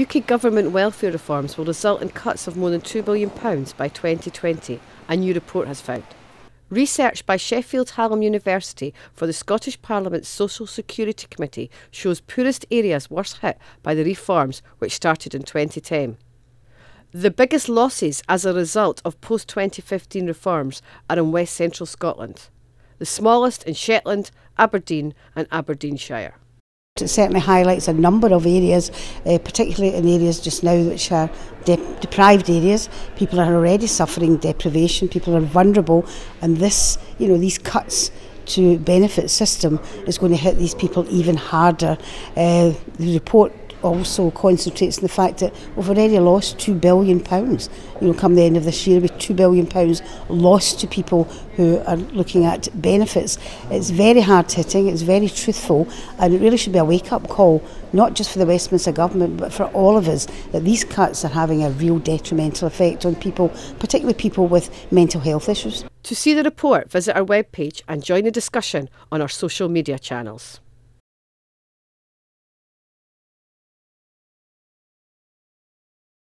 UK government welfare reforms will result in cuts of more than £2 billion by 2020, a new report has found. Research by Sheffield Hallam University for the Scottish Parliament's Social Security Committee shows poorest areas worst hit by the reforms which started in 2010. The biggest losses as a result of post 2015 reforms are in West Central Scotland, the smallest in Shetland, Aberdeen, and Aberdeenshire. It certainly highlights a number of areas, uh, particularly in areas just now which are de deprived areas. People are already suffering deprivation, people are vulnerable, and this, you know, these cuts to benefit system is going to hit these people even harder. Uh, the report also concentrates on the fact that we've already lost two billion pounds. You know, come the end of this year, with two billion pounds lost to people who are looking at benefits. It's very hard hitting. It's very truthful, and it really should be a wake up call, not just for the Westminster government, but for all of us, that these cuts are having a real detrimental effect on people, particularly people with mental health issues. To see the report, visit our webpage and join the discussion on our social media channels.